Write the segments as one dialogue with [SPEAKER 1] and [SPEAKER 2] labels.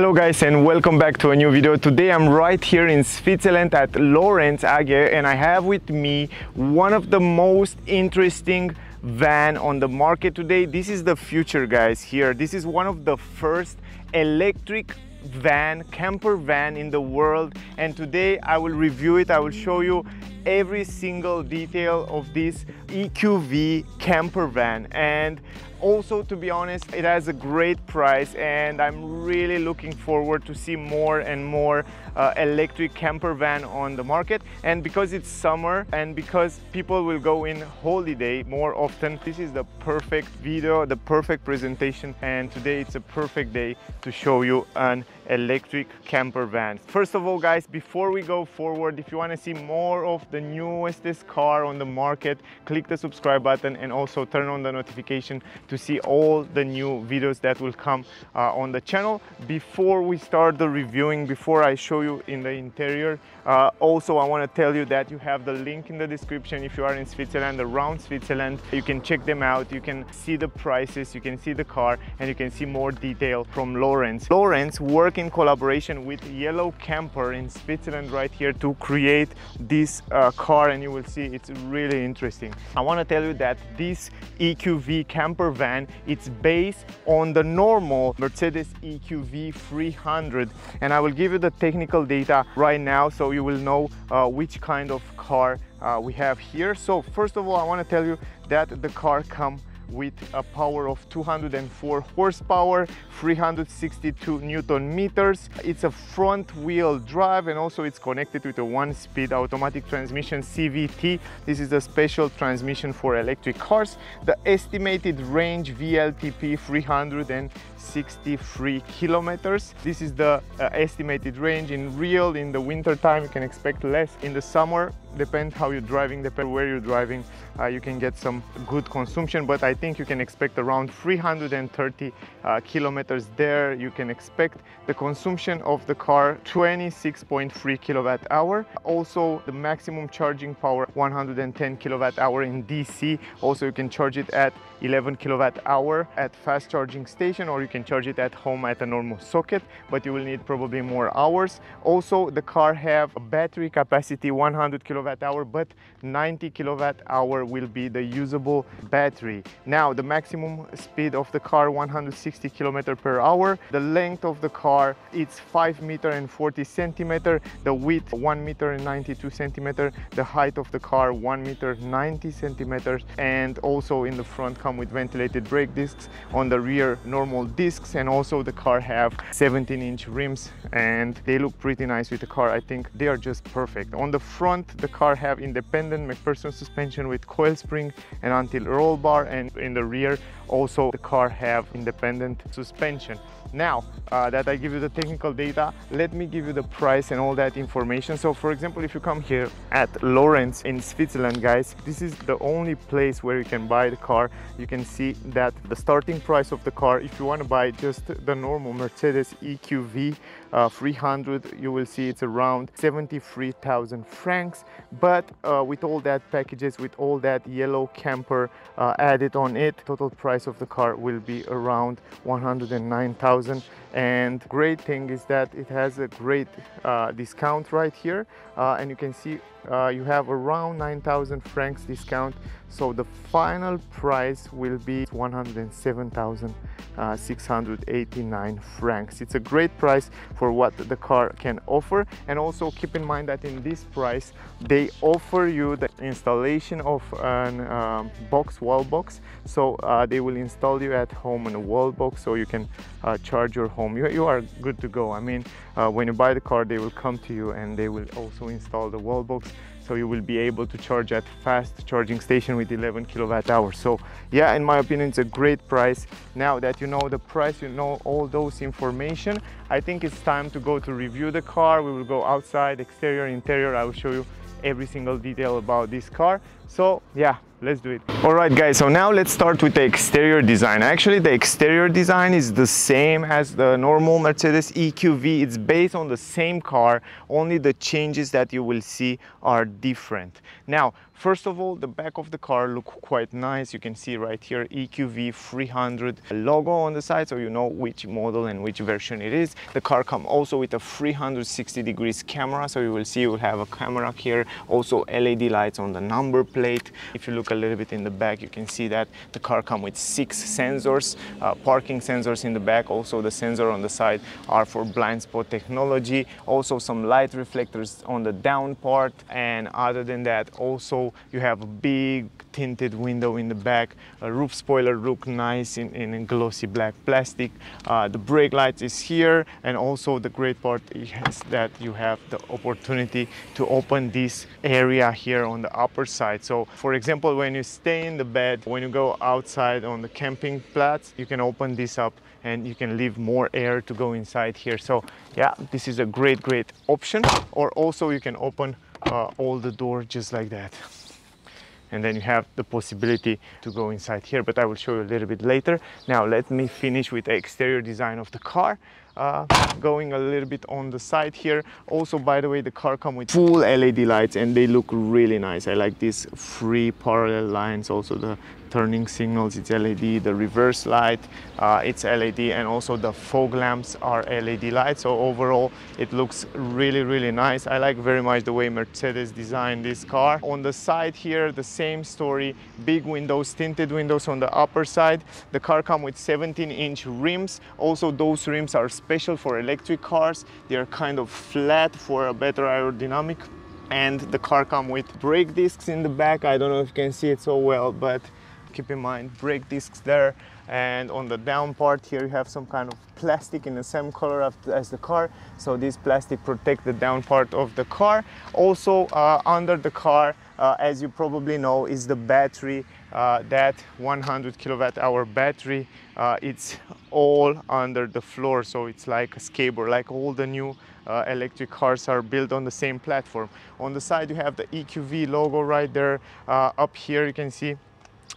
[SPEAKER 1] Hello guys and welcome back to a new video. Today I'm right here in Switzerland at Lorenz AG and I have with me one of the most interesting van on the market today. This is the future guys here. This is one of the first electric van, camper van in the world and today I will review it. I will show you every single detail of this EQV camper van. And also to be honest it has a great price and I'm really looking forward to see more and more uh, electric camper van on the market. And because it's summer and because people will go in holiday more often this is the perfect video the perfect presentation and today it's a perfect day to show you an electric camper van. First of all guys before we go forward if you want to see more of the newest car on the market click the subscribe button and also turn on the notification to see all the new videos that will come uh, on the channel. Before we start the reviewing before I show you in the interior uh, also I want to tell you that you have the link in the description if you are in Switzerland around Switzerland. You can check them out. You can see the prices you can see the car and you can see more detail from Lorenz Lorenz work in collaboration with Yellow Camper in Switzerland right here to create this uh, car and you will see it's really interesting. I want to tell you that this EQV camper van it's based on the normal Mercedes EQV 300 and I will give you the technical data right now. So you will know uh, which kind of car uh, we have here. So first of all I want to tell you that the car comes with a power of 204 horsepower 362 newton meters. It's a front wheel drive and also it's connected with a one-speed automatic transmission CVT this is a special transmission for electric cars. The estimated range VLTP 363 kilometers. This is the uh, estimated range in real in the winter time you can expect less in the summer depends how you're driving depend where you're driving uh, you can get some good consumption but I think you can expect around 330 uh, kilometers there you can expect the consumption of the car 26.3 kilowatt hour. Also the maximum charging power 110 kilowatt hour in DC also you can charge it at 11 kilowatt hour at fast charging station or you can charge it at home at a normal socket but you will need probably more hours. Also the car have a battery capacity 100 kilowatt hour but 90 kilowatt hour will be the usable battery. Now the maximum speed of the car 160 kilometer per hour. The length of the car it's 5 meter and 40 centimeter. The width 1 meter and 92 centimeter. The height of the car 1 meter 90 centimeters and also in the front come with ventilated brake discs. On the rear normal discs. And also the car have 17 inch rims. And they look pretty nice with the car. I think they are just perfect. On the front the car have independent MacPherson suspension with coil spring and anti-roll bar. And in the rear also the car have independent suspension now uh, that I give you the technical data let me give you the price and all that information. So for example if you come here at Lorenz in Switzerland guys this is the only place where you can buy the car. You can see that the starting price of the car if you want to buy just the normal Mercedes EQV uh, 300 you will see it's around 73,000 francs. But uh, with all that packages with all that yellow camper uh, added on it total price of the car will be around 109,000 and great thing is that it has a great uh, discount right here. Uh, and you can see uh, you have around 9,000 francs discount. So the final price will be 107,689 uh, francs. It's a great price for what the car can offer. And also keep in mind that in this price they offer you the installation of an um, box wall box. So uh, they will install you at home in a wall box so you can uh, charge your home. You, you are good to go. I mean uh, when you buy the car they will come to you and they will also install the wall box so you will be able to charge at fast charging station with 11 kilowatt hours. So yeah in my opinion it's a great price. Now that you know the price you know all those information I think it's time to go to review the car. We will go outside exterior interior. I will show you every single detail about this car. So yeah let's do it. All right guys so now let's start with the exterior design. Actually the exterior design is the same as the normal mercedes eqv it's based on the same car only the changes that you will see are different. Now First of all, the back of the car look quite nice. You can see right here EQV 300 logo on the side so you know which model and which version it is. The car come also with a 360 degrees camera so you will see you will have a camera here also LED lights on the number plate. If you look a little bit in the back you can see that the car come with six sensors, uh, parking sensors in the back also the sensor on the side are for blind spot technology also some light reflectors on the down part and other than that also you have a big tinted window in the back. A roof spoiler look nice in, in glossy black plastic. Uh, the brake lights is here and also the great part is that you have the opportunity to open this area here on the upper side. So for example, when you stay in the bed, when you go outside on the camping flats, you can open this up and you can leave more air to go inside here. So yeah, this is a great, great option. Or also you can open uh, all the door just like that and then you have the possibility to go inside here but I will show you a little bit later. Now let me finish with the exterior design of the car uh, going a little bit on the side here. Also by the way the car come with full LED lights and they look really nice. I like these three parallel lines also the turning signals it's LED the reverse light uh, it's LED and also the fog lamps are LED lights. So overall it looks really really nice. I like very much the way Mercedes designed this car. On the side here the same story big windows tinted windows on the upper side. The car come with 17 inch rims. Also those rims are special for electric cars. They are kind of flat for a better aerodynamic. And the car come with brake discs in the back. I don't know if you can see it so well but keep in mind brake discs there. And on the down part here you have some kind of plastic in the same color as the car. So this plastic protect the down part of the car. Also uh, under the car uh, as you probably know is the battery uh, that 100 kilowatt hour battery uh, it's all under the floor. So it's like a skateboard like all the new uh, electric cars are built on the same platform. On the side you have the EQV logo right there. Uh, up here you can see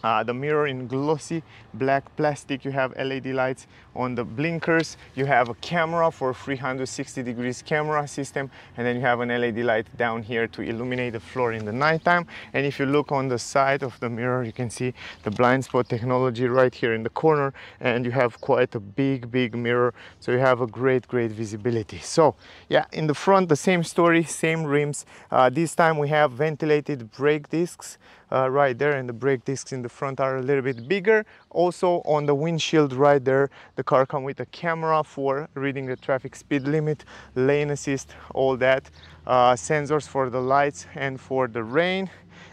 [SPEAKER 1] uh, the mirror in glossy black plastic you have led lights on the blinkers you have a camera for 360 degrees camera system and then you have an led light down here to illuminate the floor in the nighttime. And if you look on the side of the mirror you can see the blind spot technology right here in the corner and you have quite a big big mirror so you have a great great visibility. So yeah in the front the same story same rims. Uh, this time we have ventilated brake discs. Uh, right there and the brake discs in the front are a little bit bigger also on the windshield right there the car come with a camera for reading the traffic speed limit lane assist all that. Uh, sensors for the lights and for the rain.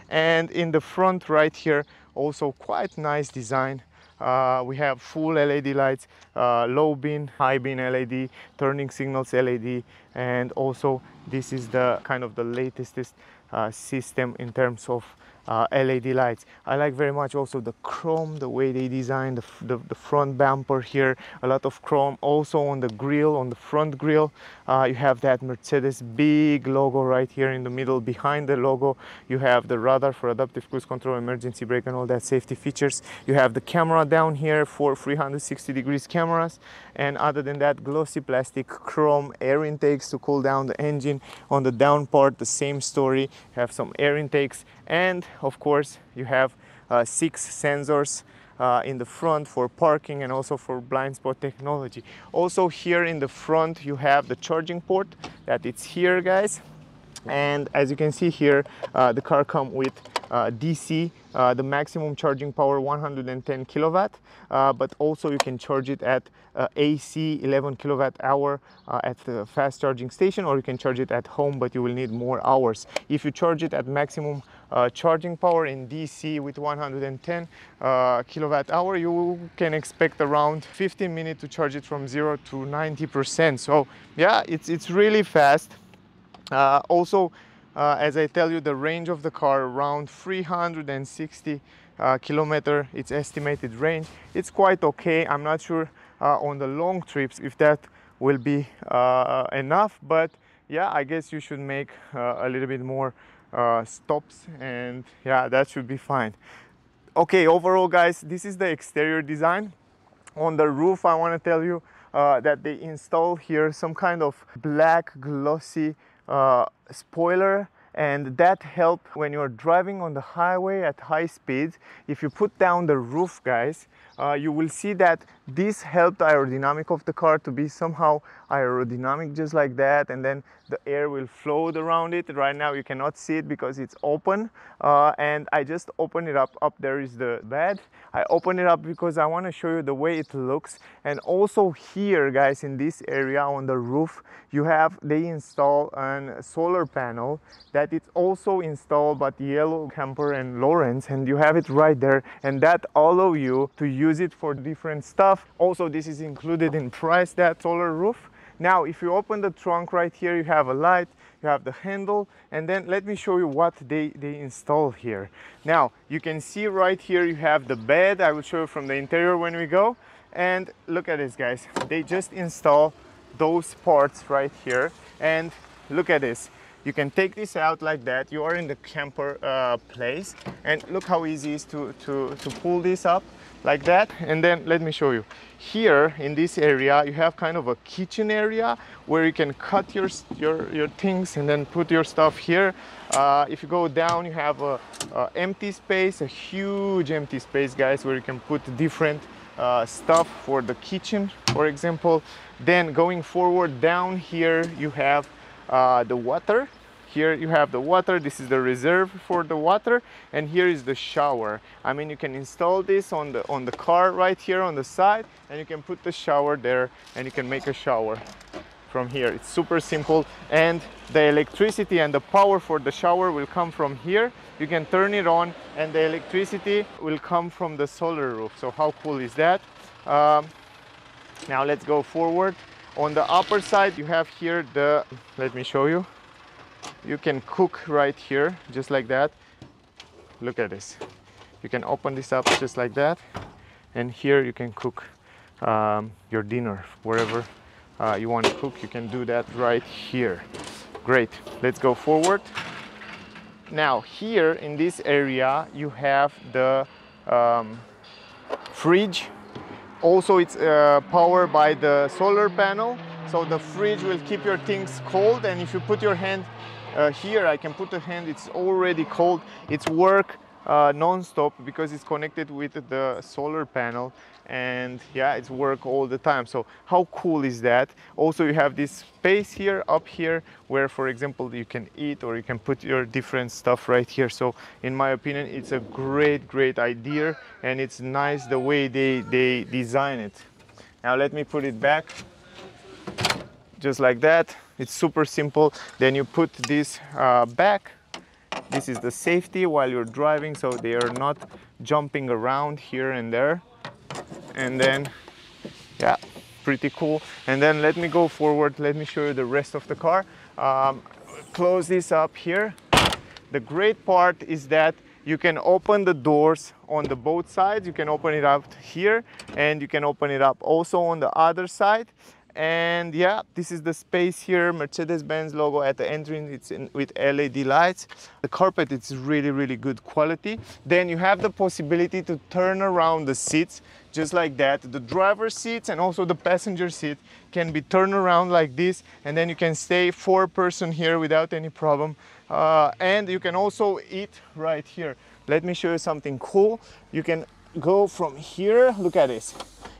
[SPEAKER 1] And in the front right here also quite nice design. Uh, we have full LED lights, uh, low beam, high beam LED, turning signals LED, and also this is the kind of the latest uh, system in terms of uh, LED lights. I like very much also the chrome, the way they designed the, the, the, front bumper here, a lot of chrome. Also on the grill, on the front grill, uh, you have that Mercedes big logo right here in the middle. Behind the logo, you have the radar for adaptive cruise control, emergency brake and all that safety features. You have the camera down here for 360 degrees cameras. And other than that, glossy plastic, chrome, air intakes to cool down the engine. On the down part, the same story, you have some air intakes and of course you have uh, six sensors uh, in the front for parking and also for blind spot technology. Also here in the front you have the charging port that it's here guys and as you can see here uh, the car come with uh, DC, uh, the maximum charging power 110 kilowatt, uh, but also you can charge it at AC 11 kilowatt hour at the fast charging station or you can charge it at home but you will need more hours. If you charge it at maximum uh, charging power in DC with 110 uh, kilowatt hour you can expect around 15 minutes to charge it from 0 to 90 percent so yeah it's it's really fast uh, also uh, as I tell you, the range of the car around 360 uh, kilometer, its estimated range. It's quite okay. I'm not sure on the long trips if that will be enough, but yeah I guess you should make a little bit more uh, stops and yeah that should be fine. Okay overall guys this is the exterior design. On the roof I want to tell you uh, that they install here some kind of black glossy uh, spoiler and that help when you're driving on the highway at high speeds. If you put down the roof guys uh, you will see that this helped aerodynamic of the car to be somehow aerodynamic just like that and then the air will float around it. Right now you cannot see it because it's open uh, and I just open it up. Up there is the bed. I open it up because I want to show you the way it looks. And also here guys in this area on the roof you have they install a solar panel that it's also installed by Yellow Camper and Lorenz and you have it right there and that allow you to use it for different stuff. Also this is included in price that solar roof. Now if you open the trunk right here you have a light you have the handle and then let me show you what they they install here. Now you can see right here you have the bed. I will show you from the interior when we go. And look at this guys. They just install those parts right here. And look at this. You can take this out like that. You are in the camper uh, place. And look how easy it is to to to pull this up like that. And then let me show you. Here in this area you have kind of a kitchen area where you can cut your your, your things and then put your stuff here. Uh, if you go down you have a, a, empty space a huge empty space guys where you can put different uh, stuff for the kitchen for example. Then going forward down here you have uh, the water here you have the water. This is the reserve for the water. And here is the shower. I mean you can install this on the on the car right here on the side. And you can put the shower there. And you can make a shower from here. It's super simple. And the electricity and the power for the shower will come from here. You can turn it on and the electricity will come from the solar roof. So how cool is that? Um, now let's go forward. On the upper side you have here the let me show you you can cook right here just like that. Look at this. You can open this up just like that. And here you can cook um, your dinner. Wherever uh, you want to cook you can do that right here. Great. Let's go forward. Now here in this area you have the um, fridge. Also it's uh, powered by the solar panel. So the fridge will keep your things cold. And if you put your hand uh, here I can put a hand, it's already cold. It's work uh, non-stop because it's connected with the solar panel and yeah it's work all the time. So how cool is that? Also you have this space here up here where for example you can eat or you can put your different stuff right here. So in my opinion it's a great great idea and it's nice the way they they design it. Now let me put it back just like that it's super simple. Then you put this uh, back. This is the safety while you're driving so they are not jumping around here and there. And then, yeah, pretty cool. And then let me go forward. Let me show you the rest of the car. Um, close this up here. The great part is that you can open the doors on the both sides. You can open it up here and you can open it up also on the other side and yeah this is the space here mercedes-benz logo at the entrance. It's in, with led lights. The carpet is really really good quality. Then you have the possibility to turn around the seats just like that. The driver seats and also the passenger seat can be turned around like this. And then you can stay four person here without any problem. Uh, and you can also eat right here. Let me show you something cool. You can go from here. Look at this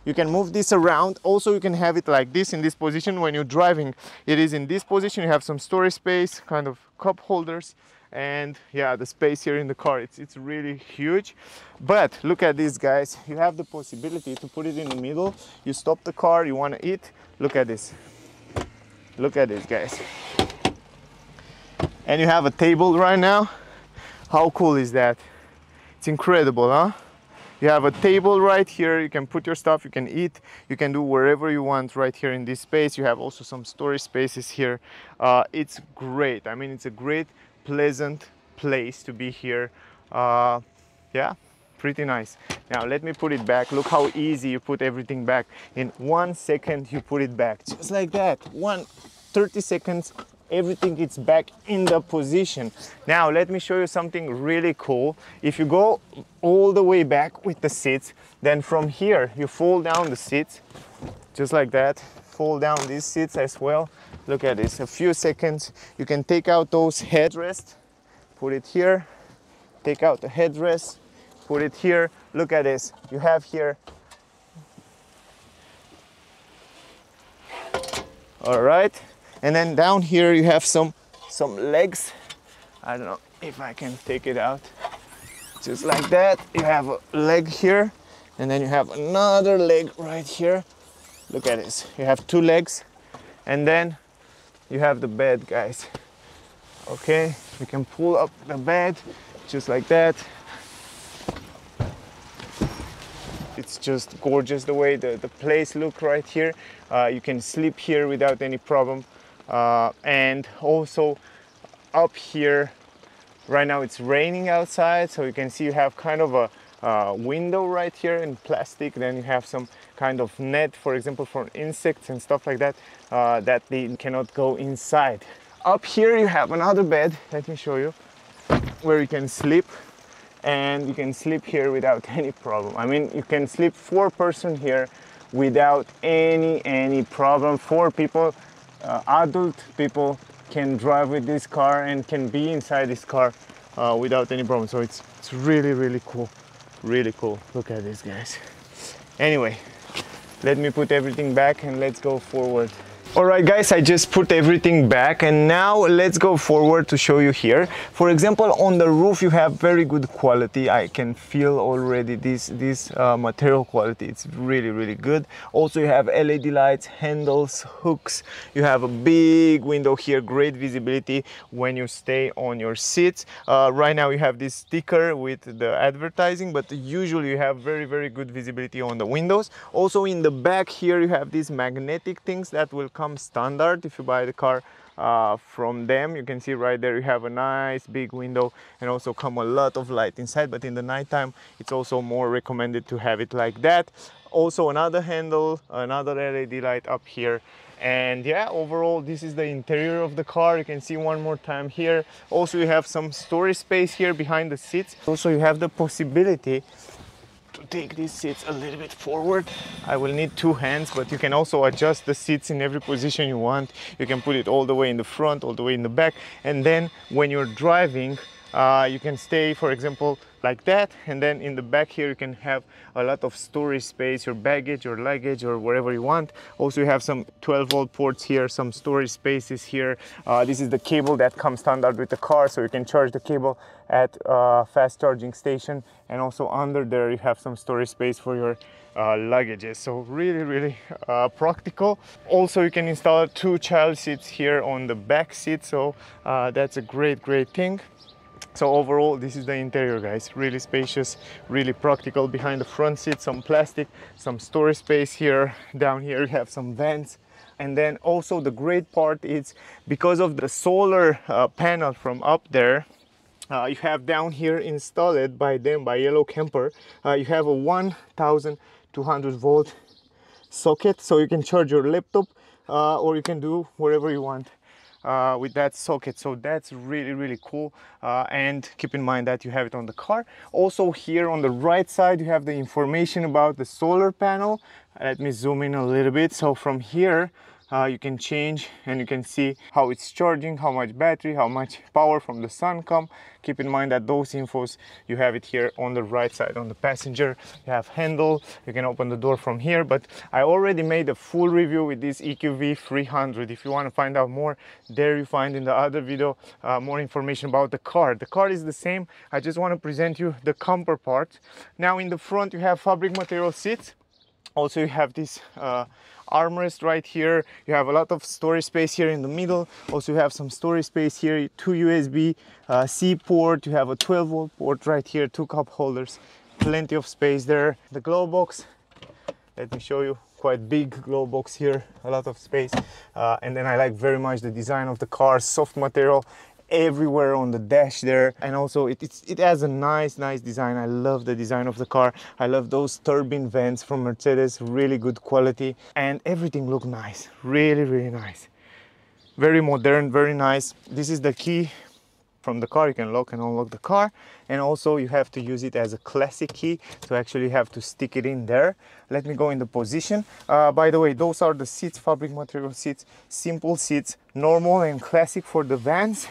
[SPEAKER 1] you can move this around. Also you can have it like this in this position when you're driving. It is in this position. You have some storage space kind of cup holders and yeah the space here in the car. It's it's really huge. But look at this guys. You have the possibility to put it in the middle. You stop the car. You want to eat. Look at this. Look at this guys. And you have a table right now. How cool is that? It's incredible huh you have a table right here. You can put your stuff. You can eat. You can do wherever you want right here in this space. You have also some storage spaces here. Uh, it's great. I mean it's a great pleasant place to be here. Uh, yeah pretty nice. Now let me put it back. Look how easy you put everything back. In one second you put it back. Just like that. One 30 seconds everything is back in the position. Now let me show you something really cool. If you go all the way back with the seats, then from here you fold down the seats just like that. Fold down these seats as well. Look at this, a few seconds. You can take out those headrests, put it here, take out the headrest, put it here. Look at this, you have here all right and then down here you have some some legs. I don't know if I can take it out. Just like that. You have a leg here and then you have another leg right here. Look at this. You have two legs and then you have the bed guys. Okay we can pull up the bed just like that. It's just gorgeous the way the, the place look right here. Uh, you can sleep here without any problem uh, and also up here right now it's raining outside so you can see you have kind of a uh, window right here in plastic. Then you have some kind of net for example for insects and stuff like that uh, that they cannot go inside. Up here you have another bed let me show you where you can sleep. And you can sleep here without any problem. I mean you can sleep four person here without any any problem. Four people uh, adult people can drive with this car and can be inside this car uh, without any problem. So it's it's really really cool. Really cool. Look at this guys. Anyway let me put everything back and let's go forward Alright guys, I just put everything back and now let's go forward to show you here. For example, on the roof you have very good quality. I can feel already this, this uh, material quality. It's really, really good. Also you have LED lights, handles, hooks. You have a big window here, great visibility when you stay on your seats. Uh, right now you have this sticker with the advertising, but usually you have very, very good visibility on the windows. Also in the back here you have these magnetic things that will come come standard. If you buy the car uh, from them you can see right there you have a nice big window and also come a lot of light inside but in the nighttime it's also more recommended to have it like that. Also another handle another led light up here. And yeah overall this is the interior of the car. You can see one more time here. Also you have some storage space here behind the seats. Also you have the possibility to take these seats a little bit forward. I will need two hands, but you can also adjust the seats in every position you want. You can put it all the way in the front, all the way in the back. And then when you're driving, uh, you can stay, for example, like that. And then in the back here, you can have a lot of storage space, your baggage or luggage or whatever you want. Also, you have some 12 volt ports here, some storage spaces here. Uh, this is the cable that comes standard with the car, so you can charge the cable at a fast charging station. And also under there, you have some storage space for your uh, luggages so really really uh, practical also you can install two child seats here on the back seat so uh, that's a great great thing so overall this is the interior guys. Really spacious really practical behind the front seat some plastic some storage space here. Down here you have some vents. And then also the great part is because of the solar uh, panel from up there uh, you have down here installed by them by yellow camper uh, you have a 1200 volt socket. So you can charge your laptop uh, or you can do whatever you want uh, with that socket. So that's really really cool uh, and keep in mind that you have it on the car. Also here on the right side you have the information about the solar panel. Let me zoom in a little bit. So from here uh, you can change and you can see how it's charging how much battery how much power from the sun come. Keep in mind that those infos you have it here on the right side on the passenger. You have handle you can open the door from here. But i already made a full review with this eqv 300 if you want to find out more there you find in the other video uh, more information about the car. The car is the same. I just want to present you the camper part. Now in the front you have fabric material seats also you have this uh, armrest right here. You have a lot of storage space here in the middle. Also you have some storage space here two usb uh, c port. You have a 12 volt port right here two cup holders. Plenty of space there. The glow box let me show you. Quite big glow box here a lot of space. Uh, and then i like very much the design of the car. Soft material everywhere on the dash there. And also it, it has a nice nice design. I love the design of the car. I love those turbine vents from mercedes really good quality. And everything look nice really really nice. Very modern very nice. This is the key from the car. You can lock and unlock the car. And also you have to use it as a classic key. So actually you have to stick it in there. Let me go in the position. Uh, by the way those are the seats fabric material seats simple seats normal and classic for the vans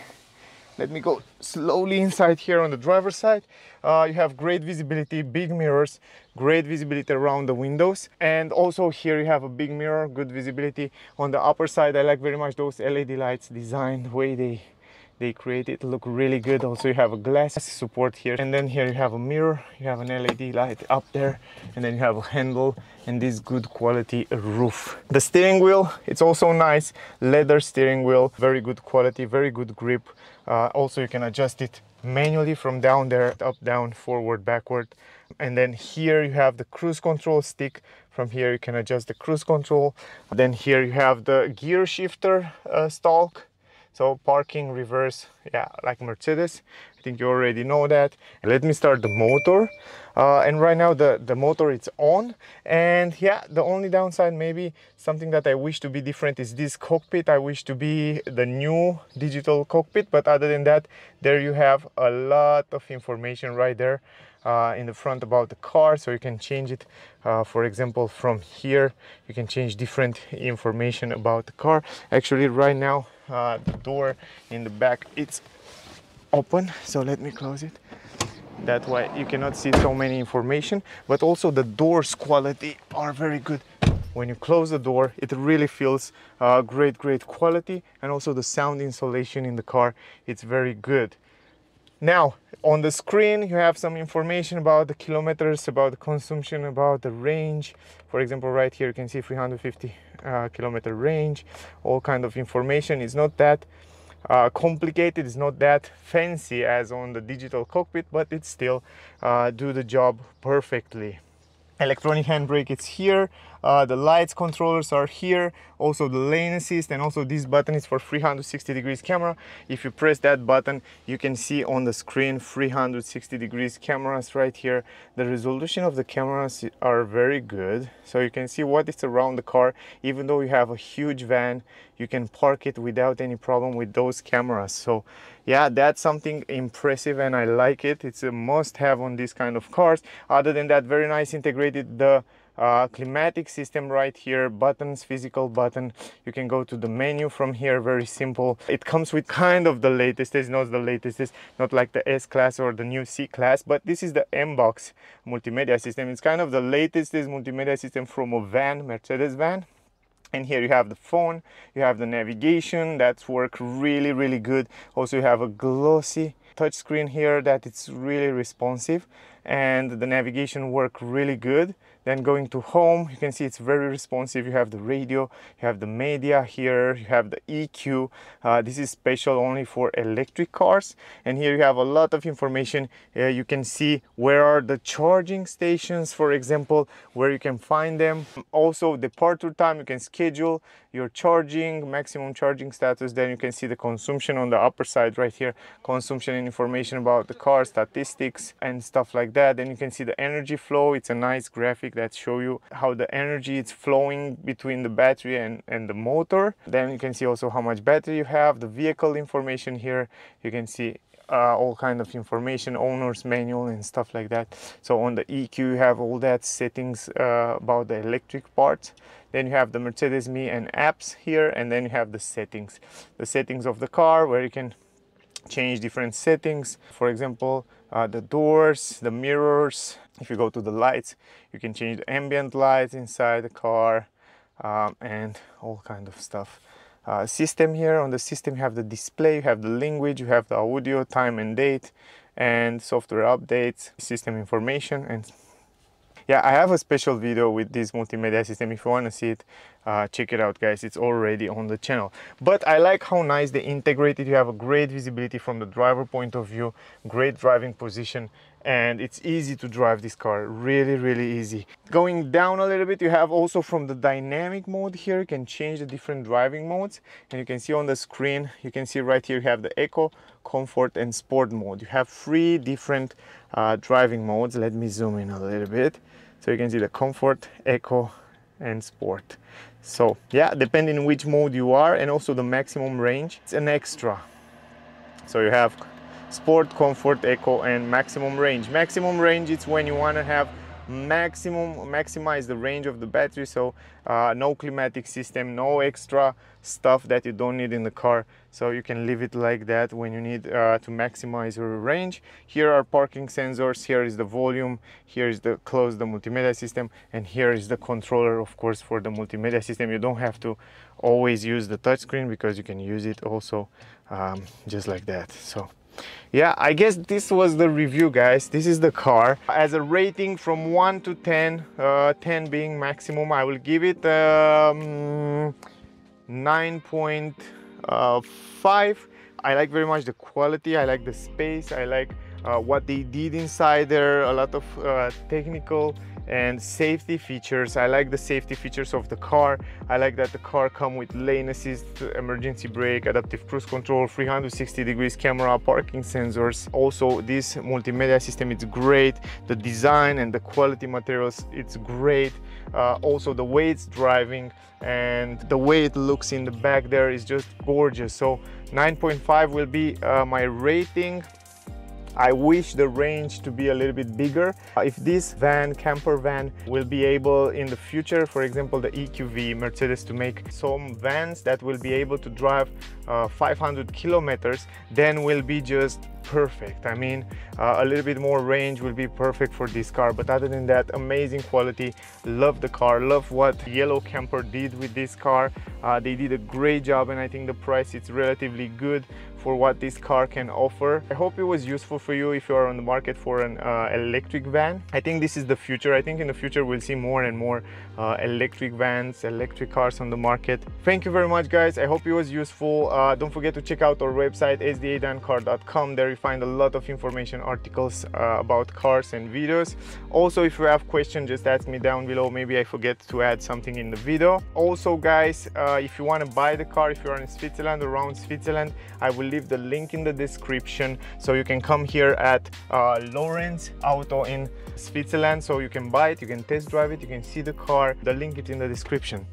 [SPEAKER 1] let me go slowly inside here on the driver's side. Uh, you have great visibility big mirrors great visibility around the windows. And also here you have a big mirror good visibility. On the upper side i like very much those led lights design the way they they create it. Look really good. Also you have a glass support here. And then here you have a mirror. You have an led light up there. And then you have a handle and this good quality roof. The steering wheel it's also nice. Leather steering wheel very good quality very good grip also you can adjust it manually from down there up down forward backward. And then here you have the cruise control stick. From here you can adjust the cruise control. Then here you have the gear shifter uh, stalk so parking reverse yeah like mercedes. I think you already know that. Let me start the motor. Uh, and right now the the motor it's on. And yeah the only downside maybe something that i wish to be different is this cockpit. I wish to be the new digital cockpit. But other than that there you have a lot of information right there uh, in the front about the car so you can change it. Uh, for example from here you can change different information about the car. Actually right now uh, the door in the back it's open so let me close it. That way you cannot see so many information but also the doors quality are very good. When you close the door it really feels uh, great great quality and also the sound insulation in the car it's very good now on the screen you have some information about the kilometers about the consumption about the range. For example right here you can see 350 uh, kilometer range. All kind of information. It's not that uh, complicated. It's not that fancy as on the digital cockpit but it still uh, do the job perfectly. Electronic handbrake it's here uh, the lights controllers are here also the lane assist and also this button is for 360 degrees camera. If you press that button you can see on the screen 360 degrees cameras right here. The resolution of the cameras are very good. So you can see what is around the car. Even though you have a huge van you can park it without any problem with those cameras. So yeah that's something impressive and i like it. It's a must have on this kind of cars. Other than that very nice integrated the uh, climatic system right here buttons physical button. You can go to the menu from here very simple. It comes with kind of the latest it's not the latest it's not like the s class or the new c class but this is the MBUX multimedia system. It's kind of the latest multimedia system from a van mercedes van. And here you have the phone you have the navigation that's work really really good. Also you have a glossy touchscreen here that it's really responsive and the navigation work really good then going to home you can see it's very responsive. You have the radio you have the media here you have the EQ uh, this is special only for electric cars. And here you have a lot of information. Uh, you can see where are the charging stations for example where you can find them. Also departure time you can schedule your charging maximum charging status. Then you can see the consumption on the upper side right here. Consumption and information about the car statistics and stuff like that. Then you can see the energy flow. It's a nice graphic graphic that show you how the energy is flowing between the battery and, and the motor. Then you can see also how much battery you have, the vehicle information here. You can see uh, all kind of information, owner's manual and stuff like that. So on the EQ you have all that settings uh, about the electric parts. Then you have the Mercedes Me and apps here and then you have the settings. The settings of the car where you can change different settings. For example, uh, the doors, the mirrors. If you go to the lights, you can change the ambient lights inside the car um, and all kind of stuff. Uh, system here, on the system you have the display, you have the language, you have the audio, time and date, and software updates, system information, and yeah i have a special video with this multimedia system if you want to see it uh, check it out guys. It's already on the channel. But i like how nice they integrated. You have a great visibility from the driver point of view great driving position and it's easy to drive this car. Really really easy. Going down a little bit you have also from the dynamic mode here you can change the different driving modes. And you can see on the screen you can see right here you have the eco comfort and sport mode. You have three different uh, driving modes. Let me zoom in a little bit. So you can see the comfort, eco, and sport. So yeah, depending which mode you are and also the maximum range, it's an extra. So you have sport, comfort, eco and maximum range. Maximum range is when you want to have maximum maximize the range of the battery so uh, no climatic system no extra stuff that you don't need in the car so you can leave it like that when you need uh, to maximize your range. Here are parking sensors here is the volume here is the close the multimedia system and here is the controller of course for the multimedia system. You don't have to always use the touchscreen because you can use it also um, just like that. So yeah i guess this was the review guys. This is the car. As a rating from 1 to 10 uh, 10 being maximum i will give it um, 9.5 uh, i like very much the quality i like the space i like uh, what they did inside there a lot of uh, technical and safety features. I like the safety features of the car. I like that the car come with lane assist emergency brake adaptive cruise control 360 degrees camera parking sensors. Also this multimedia system is great. The design and the quality materials it's great. Uh, also the way it's driving and the way it looks in the back there is just gorgeous. So 9.5 will be uh, my rating I wish the range to be a little bit bigger. Uh, if this van, camper van, will be able in the future, for example, the EQV Mercedes to make some vans that will be able to drive uh, 500 kilometers, then will be just perfect. I mean, uh, a little bit more range will be perfect for this car. But other than that, amazing quality. Love the car. Love what Yellow Camper did with this car. Uh, they did a great job and I think the price is relatively good for what this car can offer. I hope it was useful for you if you are on the market for an uh, electric van. I think this is the future. I think in the future we'll see more and more uh, electric vans, electric cars on the market. Thank you very much guys. I hope it was useful. Uh, don't forget to check out our website sdadancar.com. There you find a lot of information, articles uh, about cars and videos. Also, if you have questions, just ask me down below. Maybe I forget to add something in the video. Also guys, uh, if you want to buy the car, if you're in Switzerland, around Switzerland, I will leave the link in the description so you can come here at uh, Lorenz Auto in Switzerland so you can buy it, you can test drive it, you can see the car. The link it in the description.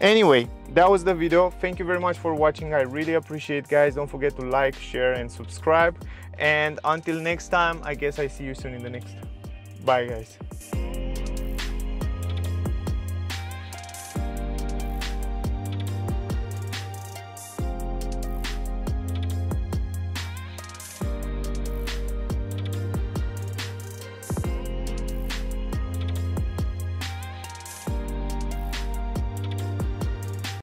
[SPEAKER 1] Anyway, that was the video. Thank you very much for watching. I really appreciate guys. Don't forget to like, share and subscribe. And until next time, I guess I see you soon in the next. Bye guys.